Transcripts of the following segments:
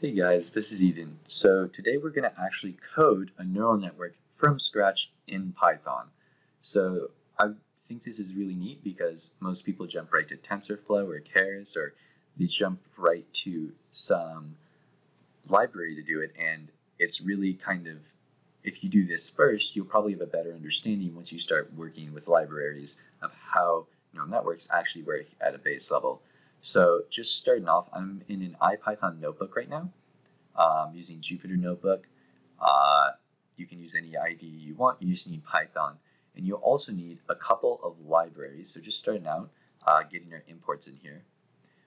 Hey guys, this is Edan. So today we're going to actually code a neural network from scratch in Python. So I think this is really neat because most people jump right to TensorFlow or Keras or they jump right to some library to do it and it's really kind of if you do this first, you'll probably have a better understanding once you start working with libraries of how neural networks actually work at a base level. So just starting off, I'm in an IPython notebook right now. Um, using Jupyter Notebook. Uh, you can use any IDE you want. You just need Python. And you also need a couple of libraries. So just starting out, uh, getting our imports in here.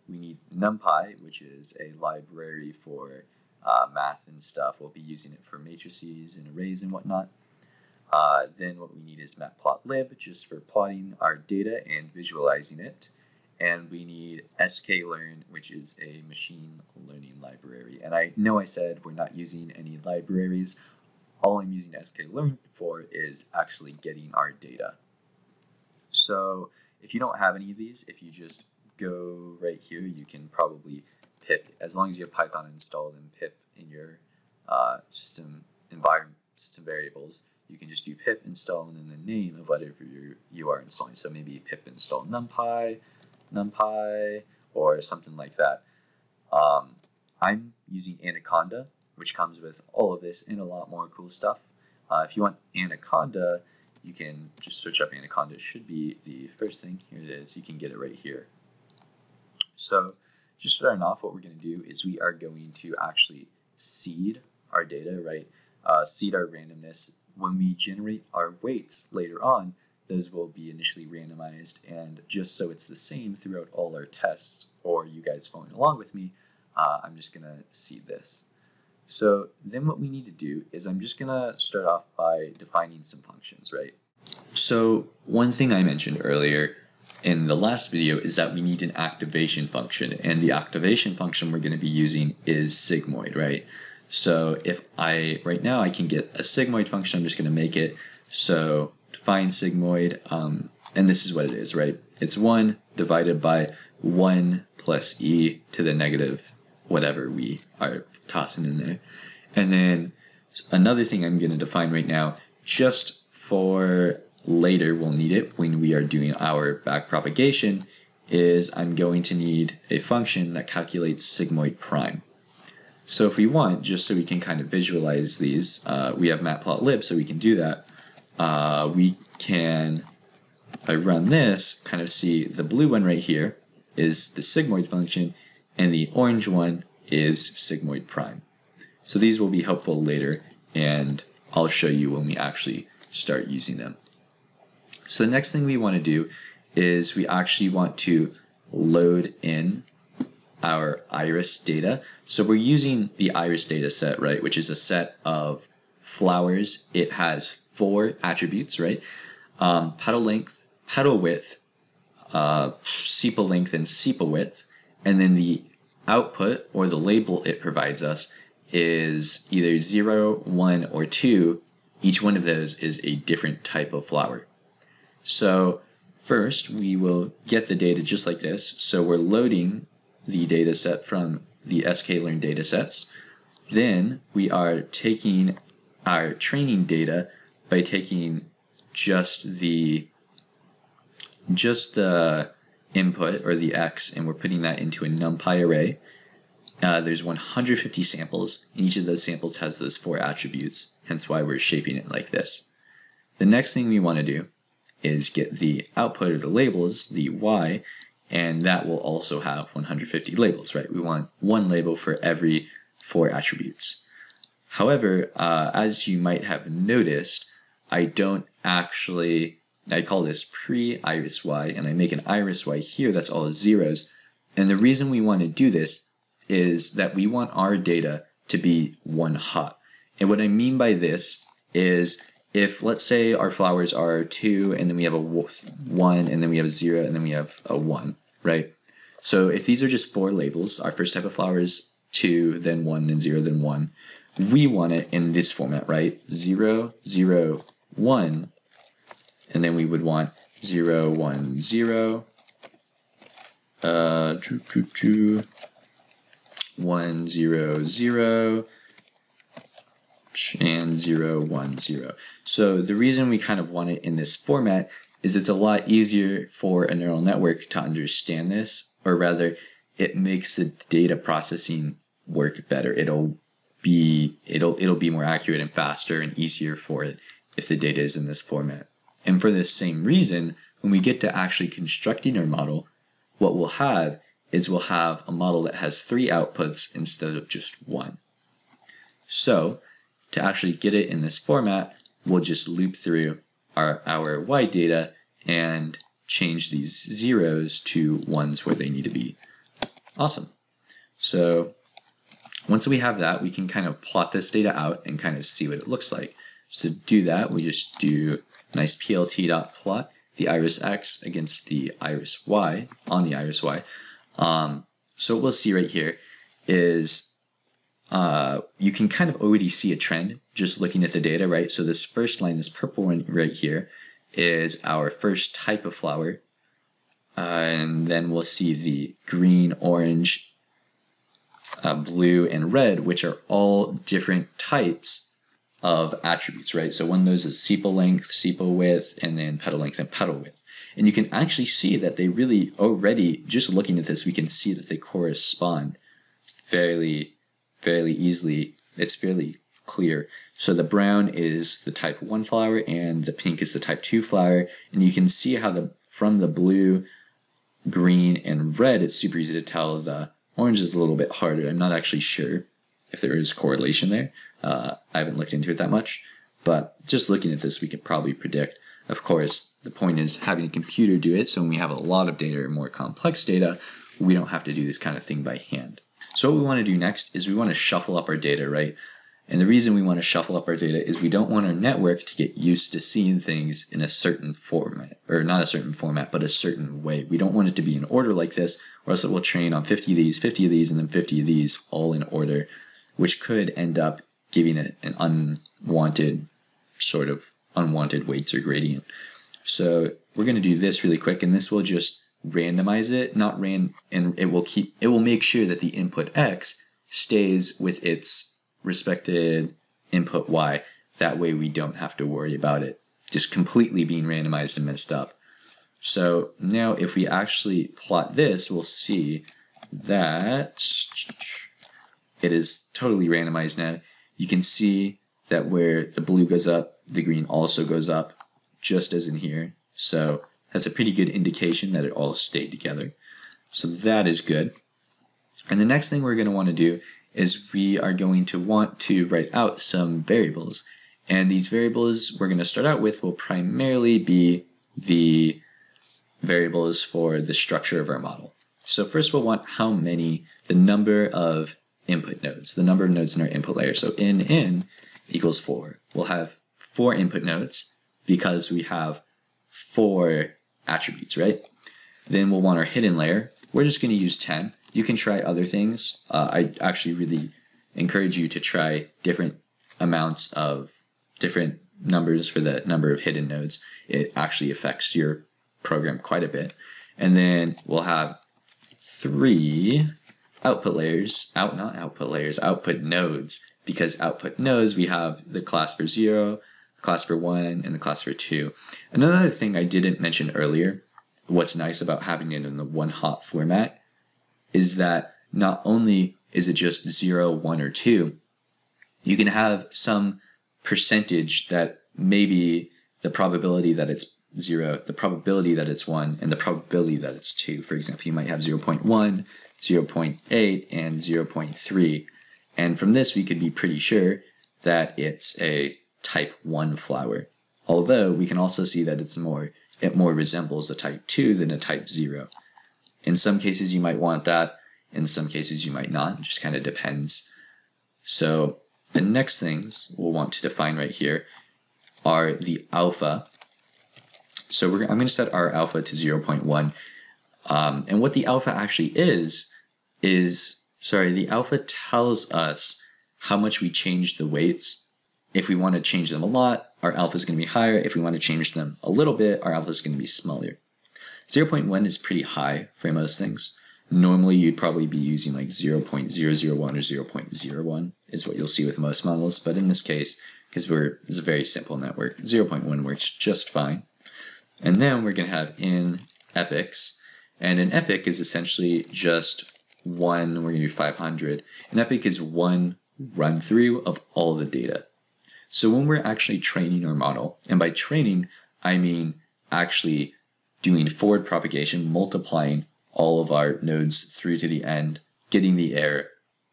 We need NumPy, which is a library for uh, math and stuff. We'll be using it for matrices and arrays and whatnot. Uh, then what we need is matplotlib, just for plotting our data and visualizing it and we need sklearn, which is a machine learning library. And I know I said we're not using any libraries. All I'm using sklearn for is actually getting our data. So if you don't have any of these, if you just go right here, you can probably pip, as long as you have Python installed and pip in your uh, system environment, system variables, you can just do pip install and then the name of whatever you, you are installing. So maybe pip install numpy, NumPy or something like that. Um, I'm using Anaconda, which comes with all of this and a lot more cool stuff. Uh, if you want Anaconda, you can just search up Anaconda. It should be the first thing. Here it is. You can get it right here. So just starting off, what we're going to do is we are going to actually seed our data, right? Uh, seed our randomness. When we generate our weights later on, those will be initially randomized and just so it's the same throughout all our tests or you guys following along with me, uh, I'm just going to see this. So then what we need to do is I'm just going to start off by defining some functions, right? So one thing I mentioned earlier in the last video is that we need an activation function and the activation function we're going to be using is sigmoid, right? So if I, right now I can get a sigmoid function, I'm just going to make it so find sigmoid, um, and this is what it is, right? It's 1 divided by 1 plus e to the negative whatever we are tossing in there. And then another thing I'm going to define right now, just for later we'll need it when we are doing our back propagation, is I'm going to need a function that calculates sigmoid prime. So if we want, just so we can kind of visualize these, uh, we have matplotlib, so we can do that uh, we can, if I run this, kind of see the blue one right here is the sigmoid function, and the orange one is sigmoid prime. So these will be helpful later, and I'll show you when we actually start using them. So the next thing we want to do is we actually want to load in our iris data. So we're using the iris data set, right, which is a set of flowers. It has four attributes, right? Um, petal length, petal width, uh, sepal length, and sepal width. And then the output or the label it provides us is either 0, 1, or 2. Each one of those is a different type of flower. So first we will get the data just like this. So we're loading the data set from the sklearn datasets. Then we are taking our training data by taking just the just the input or the x and we're putting that into a numpy array. Uh, there's 150 samples and each of those samples has those four attributes, hence why we're shaping it like this. The next thing we want to do is get the output of the labels, the y, and that will also have 150 labels, right? We want one label for every four attributes. However, uh, as you might have noticed, I don't actually, I call this pre-iris y, and I make an iris y here that's all zeros. And the reason we want to do this is that we want our data to be one hot. And what I mean by this is if let's say our flowers are 2 and then we have a 1 and then we have a 0 and then we have a 1, right? So if these are just four labels, our first type of flower is 2, then 1, then 0, then 1. We want it in this format, right? 0, 0, 1, and then we would want 0, 1, 0, uh, 1, 0, 0, and 0, 1, 0. So the reason we kind of want it in this format is it's a lot easier for a neural network to understand this, or rather, it makes the data processing work better. It'll be it'll it'll be more accurate and faster and easier for it if the data is in this format. And for the same reason, when we get to actually constructing our model, what we'll have is we'll have a model that has three outputs instead of just one. So to actually get it in this format, we'll just loop through our, our y data and change these zeros to ones where they need to be. Awesome. So once we have that, we can kind of plot this data out and kind of see what it looks like. So to do that, we just do nice plt.plot the iris x against the iris y on the iris y. Um, so what we'll see right here is uh, you can kind of already see a trend just looking at the data, right? So this first line, this purple one right here, is our first type of flower. Uh, and then we'll see the green, orange, uh, blue, and red, which are all different types of attributes, right? So one of those is sepal length, sepal width, and then petal length and petal width. And you can actually see that they really already, just looking at this, we can see that they correspond fairly, fairly easily. It's fairly clear. So the brown is the type 1 flower and the pink is the type 2 flower. And you can see how the from the blue, green, and red, it's super easy to tell. The orange is a little bit harder. I'm not actually sure if there is correlation there. Uh, I haven't looked into it that much. But just looking at this, we could probably predict. Of course, the point is having a computer do it. So when we have a lot of data or more complex data, we don't have to do this kind of thing by hand. So what we want to do next is we want to shuffle up our data, right? And the reason we want to shuffle up our data is we don't want our network to get used to seeing things in a certain format, or not a certain format, but a certain way. We don't want it to be in order like this, or else it will train on 50 of these, 50 of these, and then 50 of these all in order, which could end up giving it an unwanted sort of unwanted weights or gradient. So we're going to do this really quick, and this will just randomize it, not ran, and it will keep, it will make sure that the input x stays with its respected input y. That way we don't have to worry about it just completely being randomized and messed up. So now if we actually plot this, we'll see that it is totally randomized now. You can see that where the blue goes up, the green also goes up, just as in here. So that's a pretty good indication that it all stayed together. So that is good. And the next thing we're going to want to do is we are going to want to write out some variables. And these variables we're going to start out with will primarily be the variables for the structure of our model. So first we'll want how many, the number of input nodes, the number of nodes in our input layer. So in in equals 4. We'll have four input nodes because we have four attributes, right? Then we'll want our hidden layer. We're just going to use 10. You can try other things. Uh, I actually really encourage you to try different amounts of different numbers for the number of hidden nodes. It actually affects your program quite a bit. And then we'll have three output layers, out not output layers, output nodes, because output nodes we have the class for zero, class for one, and the class for two. Another thing I didn't mention earlier, what's nice about having it in the one hot format is that not only is it just zero, one, or two, you can have some percentage that maybe the probability that it's zero, the probability that it's one, and the probability that it's two. For example, you might have 0 0.1, 0 0.8, and 0.3. And from this, we could be pretty sure that it's a type 1 flower. Although we can also see that it's more it more resembles a type 2 than a type 0. In some cases, you might want that. In some cases, you might not. It just kind of depends. So the next things we'll want to define right here are the alpha. So I'm going to set our alpha to 0.1. Um, and what the alpha actually is, is, sorry, the alpha tells us how much we change the weights. If we want to change them a lot, our alpha is going to be higher. If we want to change them a little bit, our alpha is going to be smaller. 0.1 is pretty high for most things. normally you'd probably be using like 0.001 or 0.01 is what you'll see with most models. But in this case, because we're it's a very simple network, 0.1 works just fine. And then we're going to have in epochs. And an epoch is essentially just one, we're going to do 500. An epoch is one run through of all the data. So when we're actually training our model, and by training, I mean actually doing forward propagation, multiplying all of our nodes through to the end, getting the error,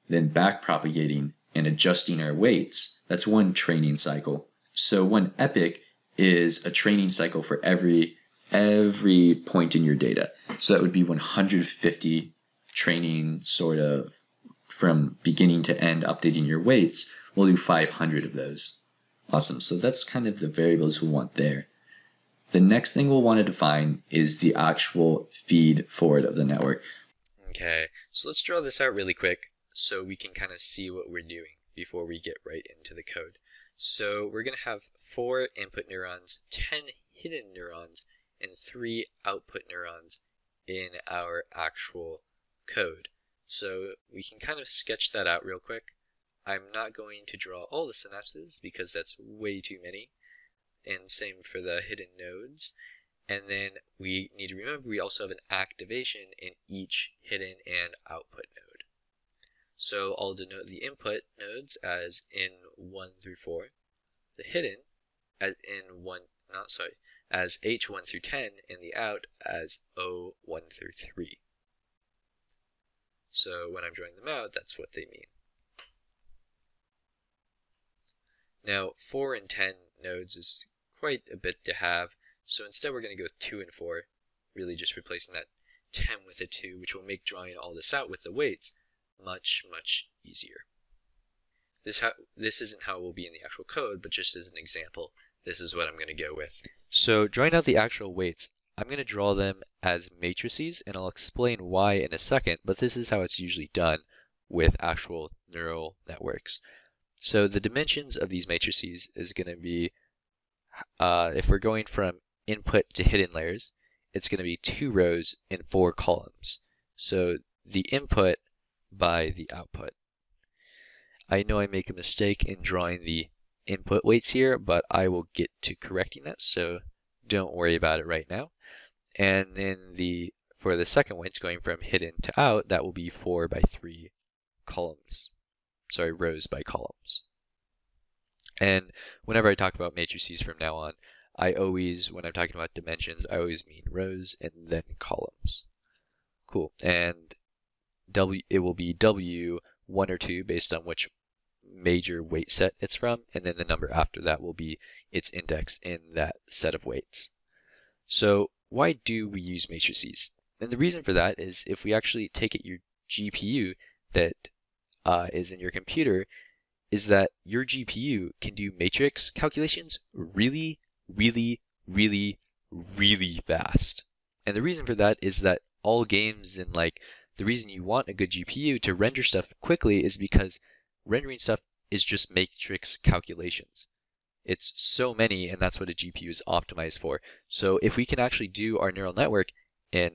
then back propagating and adjusting our weights. That's one training cycle. So one epoch is a training cycle for every every point in your data. So that would be 150 training sort of from beginning to end updating your weights. We'll do 500 of those. Awesome. So that's kind of the variables we want there. The next thing we'll want to define is the actual feed forward of the network. Okay, so let's draw this out really quick so we can kind of see what we're doing before we get right into the code. So we're going to have four input neurons, 10 hidden neurons, and three output neurons in our actual code. So we can kind of sketch that out real quick. I'm not going to draw all the synapses because that's way too many and same for the hidden nodes. And then we need to remember we also have an activation in each hidden and output node. So I'll denote the input nodes as in 1 through 4, the hidden as in 1, not sorry, as H1 through 10, and the out as O1 through 3. So when I'm drawing them out, that's what they mean. Now, 4 and 10 nodes is quite a bit to have, so instead we're going to go with 2 and 4, really just replacing that 10 with a 2, which will make drawing all this out with the weights much, much easier. This, this isn't how it will be in the actual code, but just as an example, this is what I'm going to go with. So drawing out the actual weights, I'm going to draw them as matrices, and I'll explain why in a second, but this is how it's usually done with actual neural networks. So the dimensions of these matrices is going to be uh, if we're going from input to hidden layers, it's going to be two rows and four columns. So the input by the output. I know I make a mistake in drawing the input weights here, but I will get to correcting that, so don't worry about it right now. And then the for the second one, it's going from hidden to out, that will be 4 by 3 columns. Sorry, rows by columns. And whenever I talk about matrices from now on, I always, when I'm talking about dimensions, I always mean rows and then columns. Cool. And W, it will be W one or two based on which major weight set it's from, and then the number after that will be its index in that set of weights. So why do we use matrices? And the reason for that is if we actually take it your GPU that uh, is in your computer is that your GPU can do matrix calculations really, really, really, really fast. And the reason for that is that all games and like the reason you want a good GPU to render stuff quickly is because rendering stuff is just matrix calculations. It's so many, and that's what a GPU is optimized for. So if we can actually do our neural network in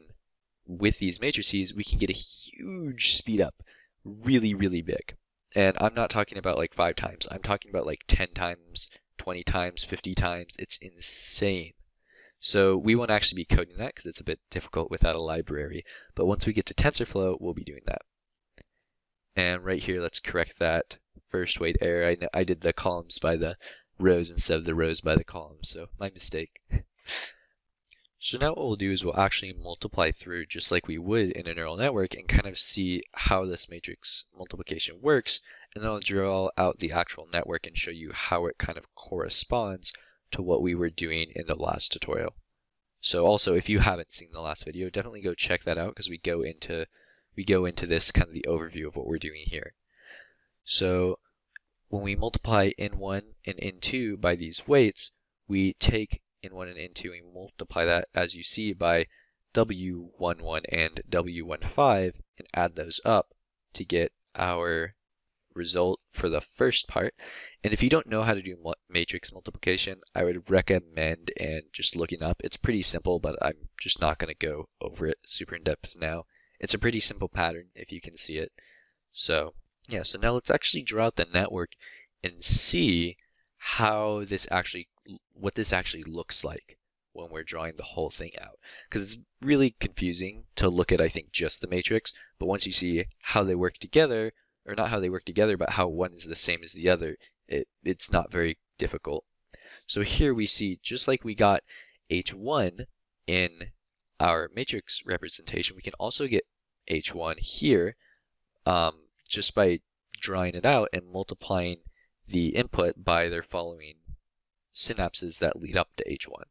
with these matrices, we can get a huge speed up, really, really big. And I'm not talking about like five times. I'm talking about like 10 times, 20 times, 50 times. It's insane. So we won't actually be coding that because it's a bit difficult without a library. But once we get to TensorFlow, we'll be doing that. And right here, let's correct that first weight error. I, I did the columns by the rows instead of the rows by the columns, so my mistake. So now what we'll do is we'll actually multiply through just like we would in a neural network and kind of see how this matrix multiplication works. And then I'll draw out the actual network and show you how it kind of corresponds to what we were doing in the last tutorial. So also, if you haven't seen the last video, definitely go check that out because we go into we go into this kind of the overview of what we're doing here. So when we multiply n1 and n2 by these weights, we take n1 and n2 and multiply that as you see by w11 and w15 and add those up to get our result for the first part. And if you don't know how to do matrix multiplication, I would recommend and just looking up. It's pretty simple, but I'm just not going to go over it super in depth now. It's a pretty simple pattern if you can see it. So yeah, so now let's actually draw out the network and see how this actually, what this actually looks like when we're drawing the whole thing out. Because it's really confusing to look at, I think, just the matrix, but once you see how they work together, or not how they work together, but how one is the same as the other, it, it's not very difficult. So here we see, just like we got H1 in our matrix representation, we can also get H1 here um, just by drawing it out and multiplying the input by their following synapses that lead up to H1.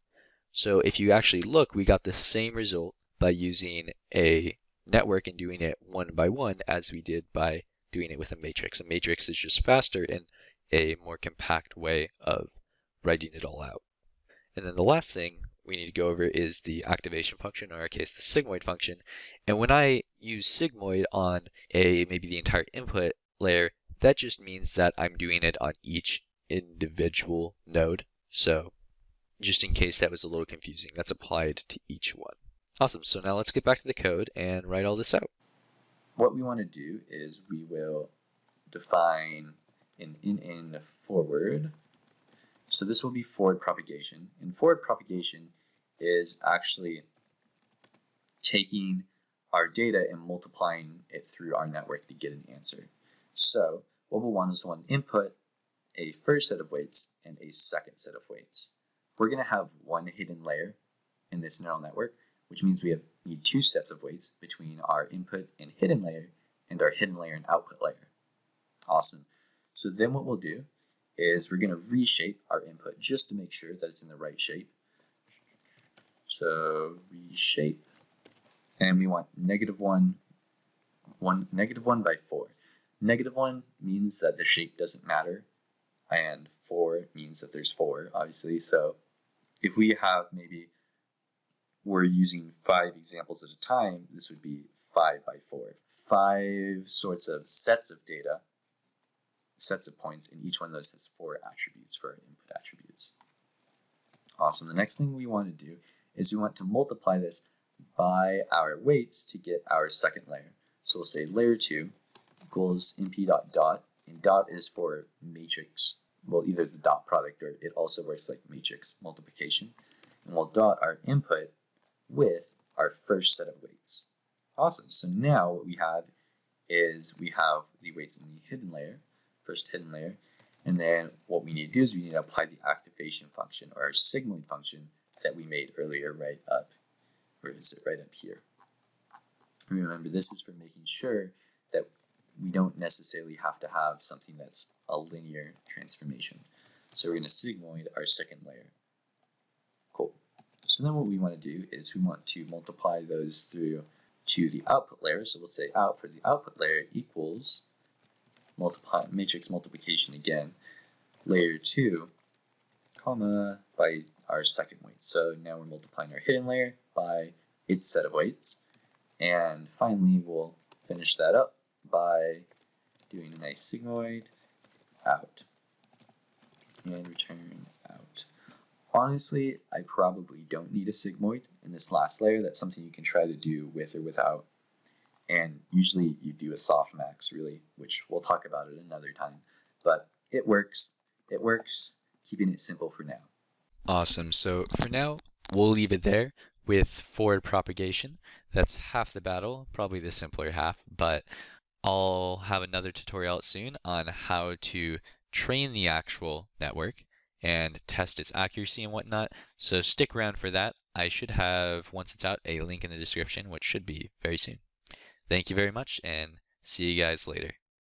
So if you actually look, we got the same result by using a network and doing it one by one as we did by doing it with a matrix. A matrix is just faster and a more compact way of writing it all out. And then the last thing we need to go over is the activation function, or in our case, the sigmoid function. And when I use sigmoid on a maybe the entire input layer, that just means that I'm doing it on each individual node. So just in case that was a little confusing, that's applied to each one. Awesome, so now let's get back to the code and write all this out. What we want to do is we will define an in in forward so this will be forward propagation. And forward propagation is actually taking our data and multiplying it through our network to get an answer. So what we'll want is one input, a first set of weights, and a second set of weights. We're going to have one hidden layer in this neural network, which means we have need two sets of weights between our input and hidden layer and our hidden layer and output layer. Awesome. So then what we'll do is we're going to reshape our input just to make sure that it's in the right shape. So reshape, and we want negative one, one negative one by four. Negative one means that the shape doesn't matter, and four means that there's four, obviously. So if we have maybe we're using five examples at a time, this would be five by four. Five sorts of sets of data sets of points, and each one of those has four attributes for input attributes. Awesome. The next thing we want to do is we want to multiply this by our weights to get our second layer. So we'll say layer 2 equals np dot dot, and dot is for matrix, well either the dot product or it also works like matrix multiplication. And we'll dot our input with our first set of weights. Awesome. So now what we have is we have the weights in the hidden layer, first hidden layer. And then what we need to do is we need to apply the activation function or our sigmoid function that we made earlier right up, where is it, right up here. Remember, this is for making sure that we don't necessarily have to have something that's a linear transformation. So we're going to sigmoid our second layer. Cool. So then what we want to do is we want to multiply those through to the output layer. So we'll say out for the output layer equals multiply matrix multiplication again, layer 2, comma, by our second weight. So now we're multiplying our hidden layer by its set of weights. And finally, we'll finish that up by doing a nice sigmoid out and return out. Honestly, I probably don't need a sigmoid in this last layer. That's something you can try to do with or without and usually you do a softmax really, which we'll talk about it another time. But it works. It works. Keeping it simple for now. Awesome. So for now, we'll leave it there with forward propagation. That's half the battle, probably the simpler half, but I'll have another tutorial soon on how to train the actual network and test its accuracy and whatnot. So stick around for that. I should have, once it's out, a link in the description, which should be very soon. Thank you very much and see you guys later.